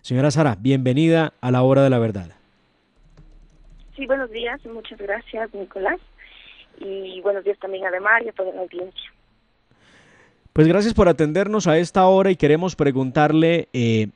Señora Sara, bienvenida a la hora de la verdad. Sí, buenos días, muchas gracias Nicolás y buenos días también a Demar y a toda la audiencia. Pues gracias por atendernos a esta hora y queremos preguntarle eh,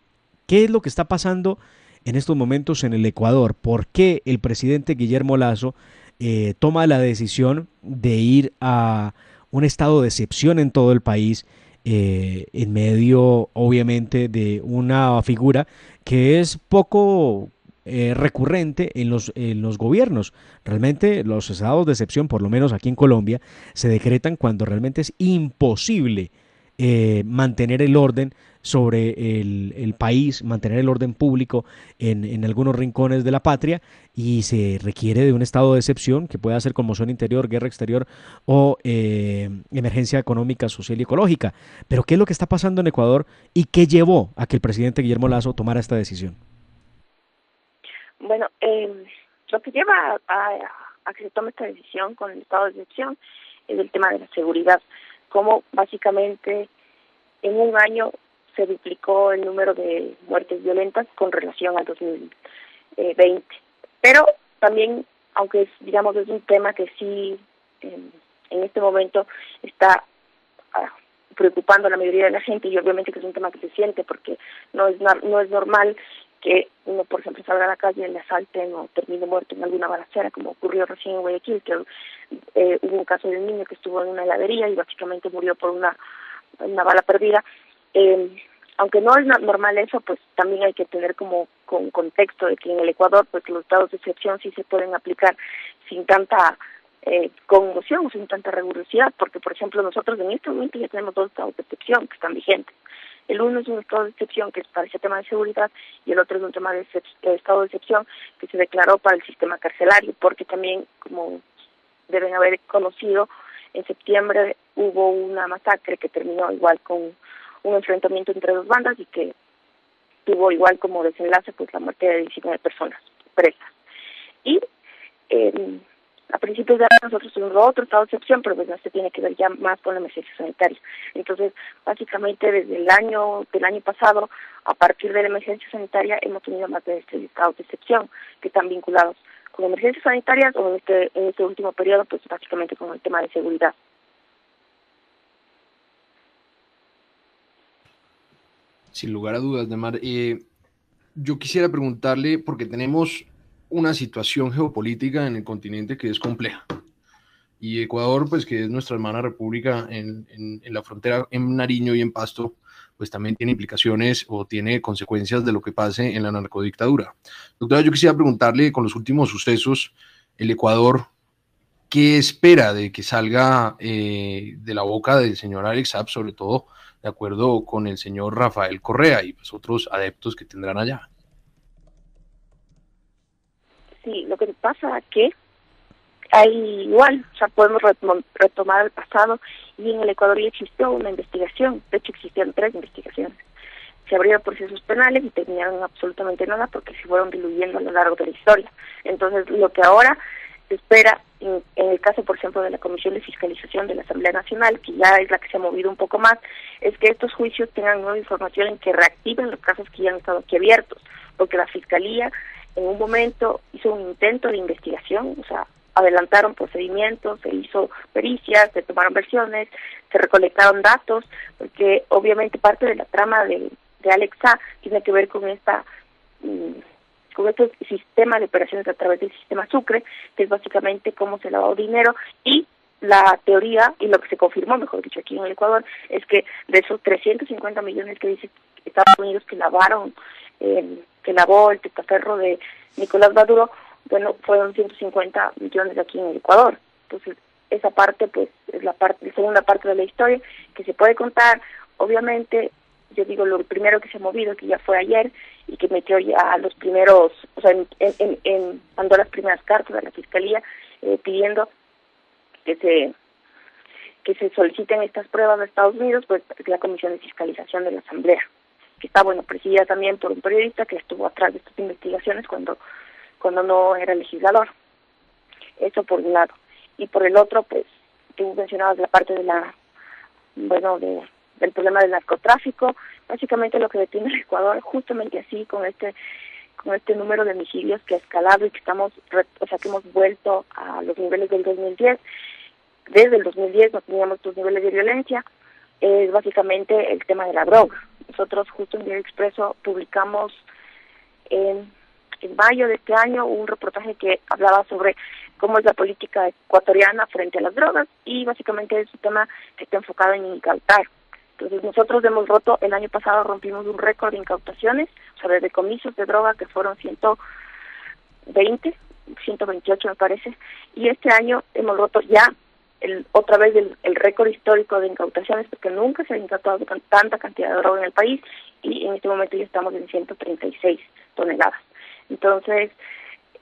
qué es lo que está pasando en estos momentos en el Ecuador. ¿Por qué el presidente Guillermo Lazo eh, toma la decisión de ir a un estado de excepción en todo el país? Eh, en medio, obviamente, de una figura que es poco eh, recurrente en los, en los gobiernos. Realmente los estados de excepción, por lo menos aquí en Colombia, se decretan cuando realmente es imposible eh, mantener el orden sobre el, país, mantener el orden público en, en, algunos rincones de la patria y se requiere de un estado de excepción que pueda ser conmoción interior, guerra exterior o eh, emergencia económica, social y ecológica. Pero ¿qué es lo que está pasando en Ecuador y qué llevó a que el presidente Guillermo Lazo tomara esta decisión? Bueno, eh, lo que lleva a, que se tome esta decisión con el estado de excepción es el tema de la seguridad, como básicamente en un año se duplicó el número de muertes violentas con relación al 2020. Pero también, aunque es, digamos es un tema que sí en, este momento está ah, preocupando a la mayoría de la gente y obviamente que es un tema que se siente porque no es no es normal que uno, por ejemplo, salga a la calle y le asalten o termine muerto en alguna balacera, como ocurrió recién en Guayaquil, que eh, hubo un caso de un niño que estuvo en una heladería y básicamente murió por una, una bala perdida. Eh, aunque no es normal eso, pues también hay que tener como con contexto de que en el Ecuador, pues los estados de excepción sí se pueden aplicar sin tanta eh, conmoción sin tanta rigurosidad, porque por ejemplo nosotros en este momento ya tenemos dos estados de excepción que están vigentes. El uno es un estado de excepción que es para ese tema de seguridad y el otro es un tema de estado de excepción que se declaró para el sistema carcelario, porque también, como deben haber conocido, en septiembre hubo una masacre que terminó igual con un enfrentamiento entre dos bandas y que tuvo igual como desenlace pues la muerte de 19 personas presas. Y eh, a principios de año nosotros tuvimos otro estado de excepción, pero pues se tiene que ver ya más con la emergencia sanitaria. Entonces, básicamente desde el año del año pasado, a partir de la emergencia sanitaria, hemos tenido más de este estados de excepción que están vinculados con emergencias sanitarias o en este, en este último periodo, pues básicamente con el tema de seguridad. Sin lugar a dudas, Demar. Eh, yo quisiera preguntarle, porque tenemos una situación geopolítica en el continente que es compleja. Y Ecuador, pues que es nuestra hermana república en, en, la frontera en Nariño y en Pasto, pues también tiene implicaciones o tiene consecuencias de lo que pase en la narcodictadura. Doctora, yo quisiera preguntarle con los últimos sucesos, el Ecuador, ¿qué espera de que salga eh, de la boca del señor Alex Saab, sobre todo de acuerdo con el señor Rafael Correa y pues otros adeptos que tendrán allá? Sí, lo que pasa es que hay igual, o sea, podemos retomar el pasado y en el Ecuador ya existió una investigación, de hecho existían tres investigaciones. Se abrieron procesos penales y terminaron absolutamente nada porque se fueron diluyendo a lo largo de la historia. Entonces, lo que ahora se espera, en, en, el caso, por ejemplo, de la Comisión de Fiscalización de la Asamblea Nacional, que ya es la que se ha movido un poco más, es que estos juicios tengan nueva información en que reactiven los casos que ya han estado aquí abiertos, porque la Fiscalía en un momento hizo un intento de investigación, o sea, adelantaron procedimientos, se hizo pericias, se tomaron versiones, se recolectaron datos, porque obviamente parte de la trama de, de Alexa tiene que ver con esta mm, con este sistema de operaciones a través del sistema Sucre, que es básicamente cómo se lavó dinero y la teoría y lo que se confirmó, mejor dicho, aquí en el Ecuador, es que de esos 350 millones que dice Estados Unidos que lavaron eh, que lavó el testaferro de Nicolás Maduro, bueno, fueron 150 millones aquí en el Ecuador. Entonces, esa parte, pues, es la parte, la segunda parte de la historia que se puede contar. Obviamente, yo digo, lo primero que se ha movido, que ya fue ayer, y que metió ya los primeros, o sea, en, en, mandó las primeras cartas a la Fiscalía eh, pidiendo que se que se soliciten estas pruebas de Estados Unidos, pues la Comisión de Fiscalización de la Asamblea que está, bueno, presidida también por un periodista que estuvo atrás de estas investigaciones cuando, cuando no era legislador. Eso por un lado. Y por el otro, pues, tú mencionabas la parte de la, bueno, de, del problema del narcotráfico, básicamente lo que detiene el Ecuador, justamente así, con este con este número de homicidios que ha escalado y que estamos, o sea, que hemos vuelto a los niveles del 2010. Desde el 2010 no teníamos estos niveles de violencia, es básicamente el tema de la droga. Nosotros justo en Diario Expreso publicamos en, en mayo de este año un reportaje que hablaba sobre cómo es la política ecuatoriana frente a las drogas y básicamente es un tema que está enfocado en incautar. Entonces nosotros hemos roto, el año pasado rompimos un récord de incautaciones, o sea, de decomisos de droga que fueron 120, 128 me parece, y este año hemos roto ya el, otra vez el, el récord histórico de incautaciones porque nunca se ha incautado tanta cantidad de droga en el país y en este momento ya estamos en 136 toneladas. Entonces,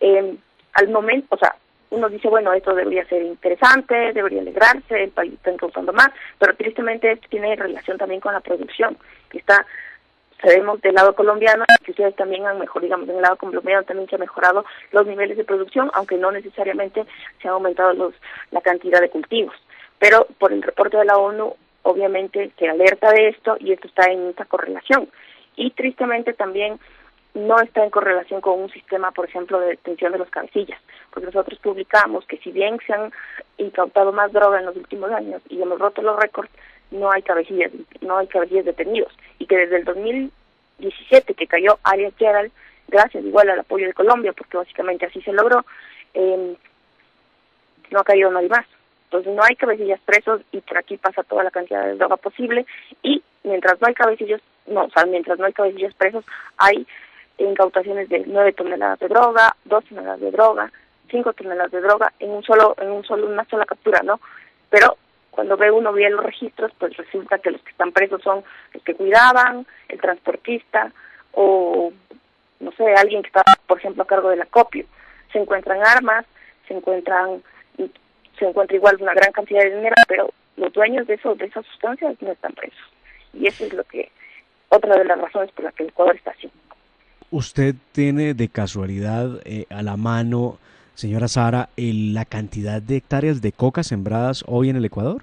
eh, al momento, o sea, uno dice, bueno, esto debería ser interesante, debería alegrarse, el país está incautando más, pero tristemente esto tiene relación también con la producción, que está, sabemos del lado colombiano, que ustedes también han mejorado, digamos, en el lado colombiano también se han mejorado los niveles de producción, aunque no necesariamente se han aumentado los, la cantidad de cultivos. Pero por el reporte de la ONU, obviamente se alerta de esto y esto está en esta correlación. Y tristemente también no está en correlación con un sistema, por ejemplo, de detención de los cabecillas, porque nosotros publicamos que si bien se han incautado más droga en los últimos años y hemos roto los récords, no hay cabecillas, no hay cabecillas detenidos, y que desde el 2017 que cayó Arias Gerald, gracias igual al apoyo de Colombia, porque básicamente así se logró, eh, no ha caído nadie más. Entonces no hay cabecillas presos y por aquí pasa toda la cantidad de droga posible y mientras no hay cabecillos, no, o sea, mientras no hay cabecillas presos, hay incautaciones de 9 toneladas de droga, 2 toneladas de droga, 5 toneladas de droga en un solo en un solo una sola captura, ¿no? Pero cuando ve uno bien los registros, pues resulta que los que están presos son los que cuidaban, el transportista o no sé, alguien que está, por ejemplo, a cargo del acopio. Se encuentran armas, se encuentran se encuentra igual una gran cantidad de dinero, pero los dueños de eso de esas sustancias no están presos. Y eso es lo que otra de las razones por las que el Ecuador está así. ¿Usted tiene de casualidad eh, a la mano, señora Sara, el, la cantidad de hectáreas de coca sembradas hoy en el Ecuador?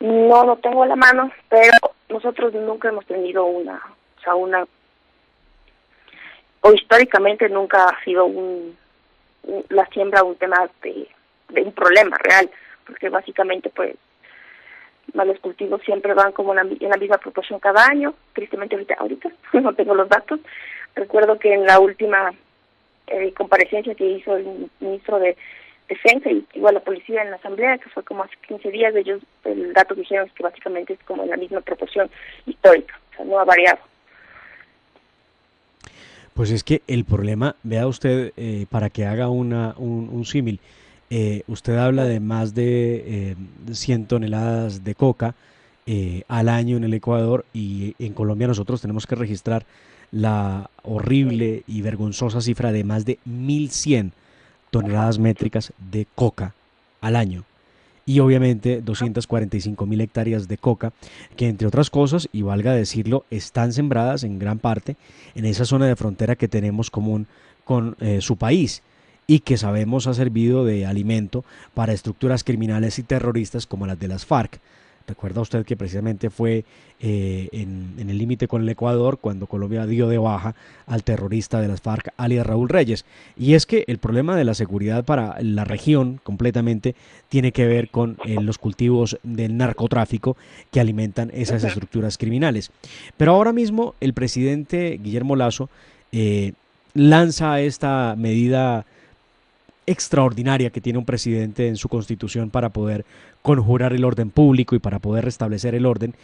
No, no tengo a la mano, pero nosotros nunca hemos tenido una, o sea, una, o históricamente nunca ha sido un, la siembra un tema de un problema real, porque básicamente pues los cultivos siempre van como en la, en la misma proporción cada año. Tristemente ahorita, ahorita no tengo los datos. Recuerdo que en la última eh, comparecencia que hizo el ministro de Defensa y igual la policía en la asamblea, que fue como hace 15 días, ellos el dato que dijeron es que básicamente es como en la misma proporción histórica, o sea, no ha variado. Pues es que el problema, vea usted, eh, para que haga una, un, un símil, eh, usted habla de más de eh, 100 toneladas de coca eh, al año en el Ecuador y en Colombia nosotros tenemos que registrar la horrible y vergonzosa cifra de más de 1.100 toneladas métricas de coca al año. Y obviamente 245 mil hectáreas de coca, que entre otras cosas, y valga decirlo, están sembradas en gran parte en esa zona de frontera que tenemos común con eh, su país y que sabemos ha servido de alimento para estructuras criminales y terroristas como las de las FARC. Recuerda usted que precisamente fue eh, en, en, el límite con el Ecuador cuando Colombia dio de baja al terrorista de las FARC, alias Raúl Reyes. Y es que el problema de la seguridad para la región completamente tiene que ver con eh, los cultivos del narcotráfico que alimentan esas estructuras criminales. Pero ahora mismo el presidente Guillermo Lazo eh, lanza esta medida extraordinaria que tiene un presidente en su constitución para poder conjurar el orden público y para poder restablecer el orden,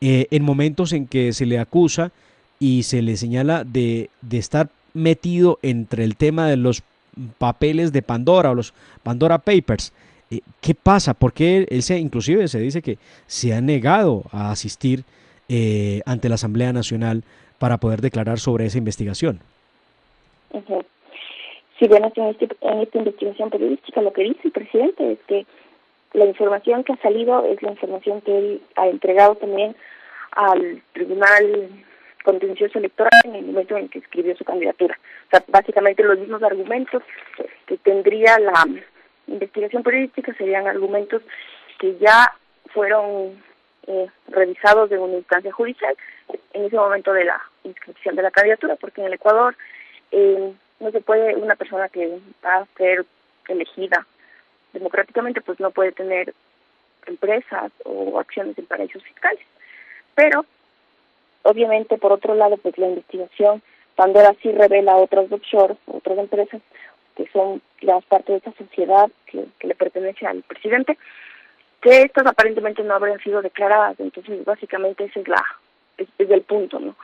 eh, en momentos en que se le acusa y se le señala de, de estar metido entre el tema de los papeles de Pandora o los Pandora Papers. Eh, ¿Qué pasa? Porque él se, inclusive se dice que se ha negado a asistir eh, ante la Asamblea Nacional para poder declarar sobre esa investigación. Uh. Si bien en, este, en esta investigación periodística lo que dice el presidente es que la información que ha salido es la información que él ha entregado también al Tribunal Contencioso Electoral en el momento en que escribió su candidatura. O sea, básicamente los mismos argumentos que tendría la investigación periodística serían argumentos que ya fueron eh, revisados en una instancia judicial en ese momento de la inscripción de la candidatura, porque en el Ecuador eh, no se puede, una persona que va a ser elegida democráticamente, pues no puede tener empresas o acciones en paraísos fiscales. Pero, obviamente, por otro lado, pues la investigación Pandora sí revela otras offshore, otras empresas que son las parte de esta sociedad que, le pertenece al presidente, que estas aparentemente no habrían sido declaradas. Entonces, básicamente ese es la es, el punto, ¿no?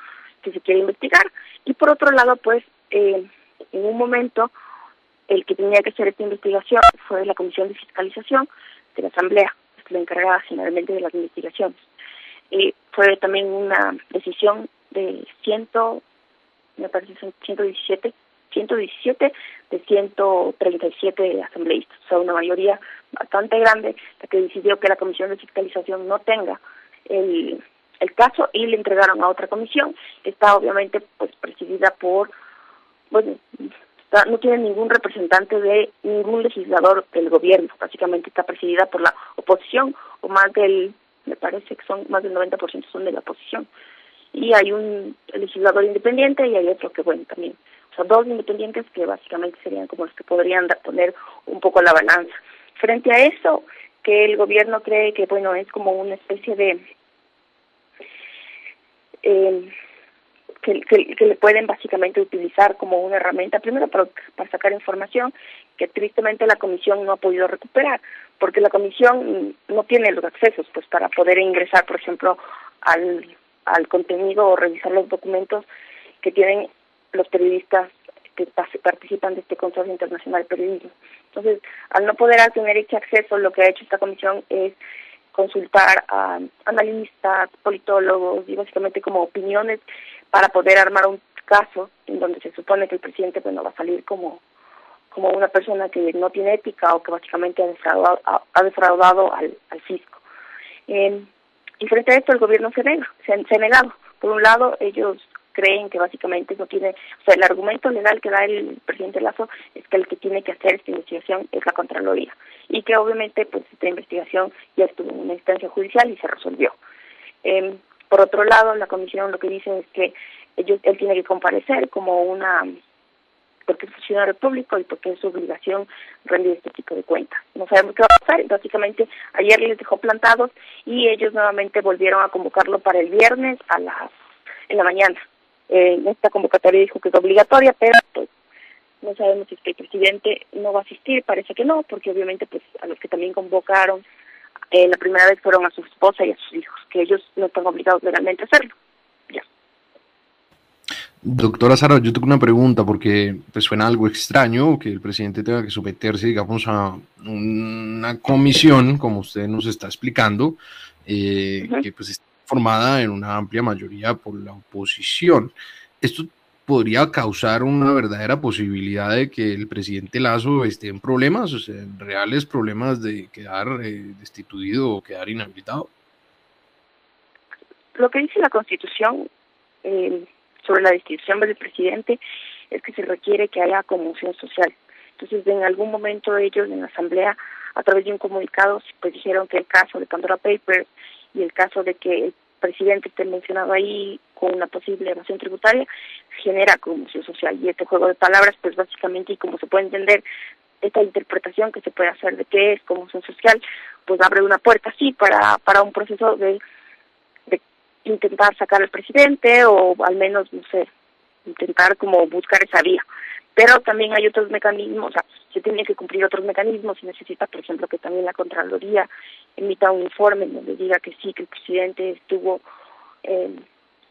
Que se quiere investigar. Y por otro lado, pues, eh, en un momento, el que tenía que hacer esta investigación fue la Comisión de Fiscalización de la Asamblea, la encargada generalmente de las investigaciones. Y fue también una decisión de ciento, me parece son 117 117 de 137 asambleístas, o sea, una mayoría bastante grande la que decidió que la Comisión de Fiscalización no tenga el, el caso y le entregaron a otra comisión que está obviamente pues presidida por, bueno, no tiene ningún representante de ningún legislador del gobierno, básicamente está presidida por la oposición o más del, me parece que son más del 90% son de la oposición y hay un legislador independiente y hay otro que bueno también o sea, dos independientes que básicamente serían como los que podrían poner un poco la balanza. Frente a eso, que el gobierno cree que, bueno, es como una especie de... Eh, que, que, le pueden básicamente utilizar como una herramienta, primero para, para sacar información que tristemente la comisión no ha podido recuperar, porque la comisión no tiene los accesos pues para poder ingresar, por ejemplo, al, al contenido o revisar los documentos que tienen los periodistas que participan de este Consorcio Internacional de Periodismo. Entonces, al no poder tener ese acceso, lo que ha hecho esta comisión es consultar a analistas, politólogos y básicamente como opiniones para poder armar un caso en donde se supone que el presidente pues, no va a salir como como una persona que no tiene ética o que básicamente ha defraudado, ha, defraudado al, al fisco. Eh, y frente a esto el gobierno se, nega, se ha negado. Por un lado, ellos creen que básicamente no tiene, o sea, el argumento legal que da el presidente Lazo es que el que tiene que hacer esta investigación es la Contraloría y que obviamente pues esta investigación ya estuvo en una instancia judicial y se resolvió. Eh, por otro lado, la comisión lo que dice es que ellos, él tiene que comparecer como una porque es funcionario público y porque es su obligación rendir este tipo de cuentas. No sabemos qué va a pasar, básicamente ayer les dejó plantados y ellos nuevamente volvieron a convocarlo para el viernes a las en la mañana en esta convocatoria dijo que es obligatoria, pero pues no sabemos si el presidente no va a asistir, parece que no, porque obviamente pues a los que también convocaron eh, la primera vez fueron a su esposa y a sus hijos, que ellos no están obligados legalmente a hacerlo. Ya. Doctora Sara, yo tengo una pregunta porque pues suena algo extraño que el presidente tenga que someterse, digamos, a una comisión, como usted nos está explicando, eh, que pues formada en una amplia mayoría por la oposición. Esto podría causar una verdadera posibilidad de que el presidente Lazo esté en problemas, o sea, en reales problemas de quedar eh, destituido o quedar inhabilitado. Lo que dice la Constitución eh, sobre la destitución del presidente es que se requiere que haya conmoción social. Entonces, en algún momento ellos en la Asamblea, a través de un comunicado, pues dijeron que el caso de Pandora Papers y el caso de que el presidente esté mencionado ahí con una posible evasión tributaria, genera conmoción social. Y este juego de palabras, pues básicamente, y como se puede entender, esta interpretación que se puede hacer de qué es conmoción social, pues abre una puerta, sí, para, para un proceso de, de intentar sacar al presidente o al menos, no sé, intentar como buscar esa vía pero también hay otros mecanismos, o sea, se tienen que cumplir otros mecanismos, se necesita, por ejemplo, que también la Contraloría emita un informe donde diga que sí, que el presidente estuvo, eh,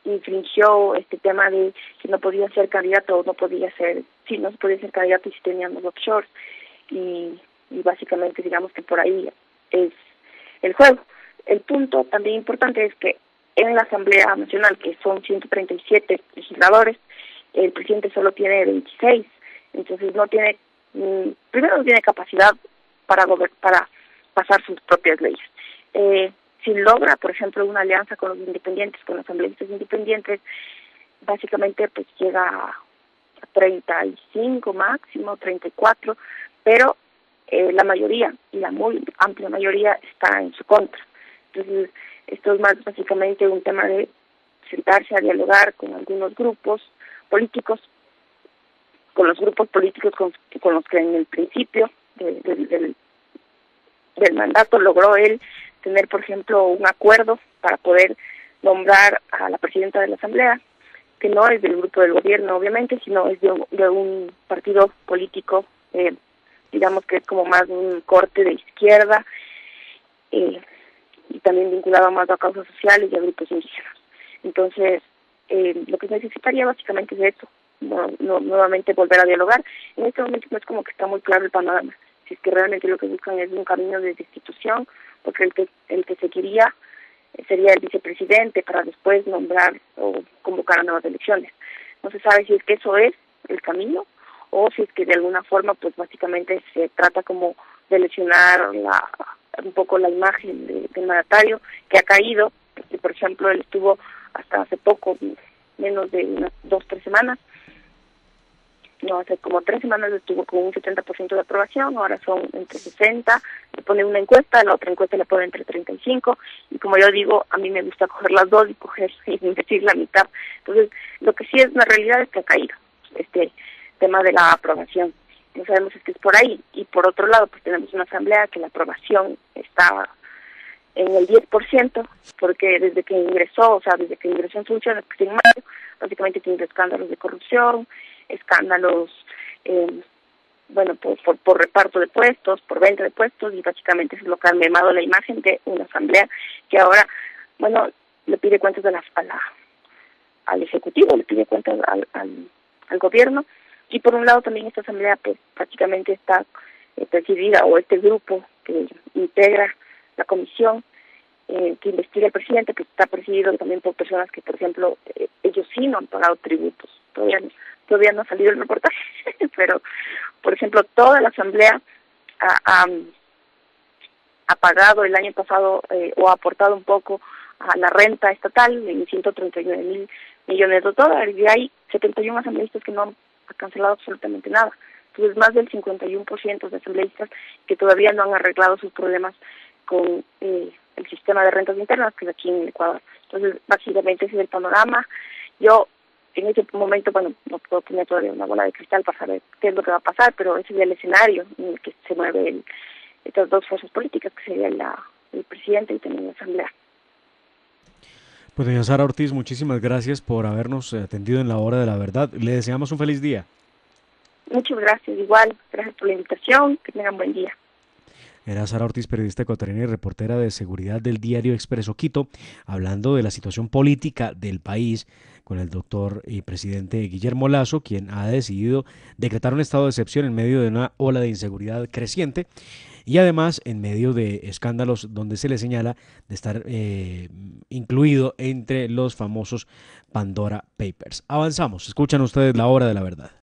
infringió este tema de que no podía ser candidato o no podía ser, sí, no se podía ser candidato y si tenían los offshores, y, y básicamente digamos que por ahí es el juego. El punto también importante es que en la Asamblea Nacional, que son 137 legisladores, el presidente solo tiene 26, entonces no tiene, primero no tiene capacidad para, para pasar sus propias leyes. Eh, si logra, por ejemplo, una alianza con los independientes, con los asambleístas independientes, básicamente pues llega a 35 máximo, 34, pero eh, la mayoría, y la muy amplia mayoría, está en su contra. Entonces, Esto es más básicamente un tema de sentarse a dialogar con algunos grupos políticos, con los grupos políticos con, los que en el principio del, del mandato logró él tener, por ejemplo, un acuerdo para poder nombrar a la presidenta de la Asamblea, que no es del grupo del gobierno, obviamente, sino es de, un partido político, eh, digamos que es como más un corte de izquierda, eh, y también vinculado más a causas sociales y a grupos indígenas. Entonces, eh, lo que necesitaría básicamente es eso, no, nuevamente volver a dialogar. En este momento no es como que está muy claro el panorama, si es que realmente lo que buscan es un camino de destitución, porque el que, el que seguiría sería el vicepresidente para después nombrar o convocar a nuevas elecciones. No se sabe si es que eso es el camino o si es que de alguna forma pues básicamente se trata como de lesionar la, un poco la imagen del mandatario que ha caído, porque por ejemplo él estuvo hasta hace poco, menos de unas dos, tres semanas, hace como tres semanas estuvo con un 70% de aprobación, ahora son entre 60, le pone una encuesta, la otra encuesta le pone entre 35, y como yo digo, a mí me gusta coger las dos y coger y decir la mitad. Entonces, lo que sí es una realidad es que ha caído este tema de la aprobación. No sabemos es que es por ahí. Y por otro lado, pues tenemos una asamblea que la aprobación está en el 10%, porque desde que ingresó, o sea, desde que ingresó en funciones, que en mayo, básicamente tiene escándalos de corrupción, escándalos, eh, bueno, por, por, reparto de puestos, por venta de puestos, y básicamente es lo que ha mermado la imagen de una asamblea que ahora, bueno, le pide cuentas a la, al Ejecutivo, le pide cuentas al, al, gobierno, y por un lado también esta asamblea pues prácticamente está eh, presidida, o este grupo que integra la comisión eh, que investiga el presidente, que está presidido también por personas que, por ejemplo, ellos sí no han pagado tributos, todavía no todavía no ha salido el reportaje, pero, por ejemplo, toda la Asamblea ha, ha, pagado el año pasado eh, o ha aportado un poco a la renta estatal en 139 mil millones de dólares y hay 71 asambleístas que no han cancelado absolutamente nada. Entonces, más del 51% de asambleístas que todavía no han arreglado sus problemas con eh, el sistema de rentas internas que es aquí en Ecuador. Entonces, básicamente ese es el panorama. Yo en ese momento, bueno, no puedo tener todavía una bola de cristal para saber qué es lo que va a pasar, pero ese es el escenario en el que se mueven estas dos fuerzas políticas, que sería la, el presidente y también la Asamblea. Pues doña Sara Ortiz, muchísimas gracias por habernos atendido en la hora de la verdad. Le deseamos un feliz día. Muchas gracias, igual. Gracias por la invitación. Que tengan buen día. Era Sara Ortiz, periodista ecuatoriana y reportera de seguridad del diario Expreso Quito, hablando de la situación política del país con el doctor y presidente Guillermo Lazo, quien ha decidido decretar un estado de excepción en medio de una ola de inseguridad creciente y además en medio de escándalos donde se le señala de estar eh, incluido entre los famosos Pandora Papers. Avanzamos, escuchan ustedes la hora de la verdad.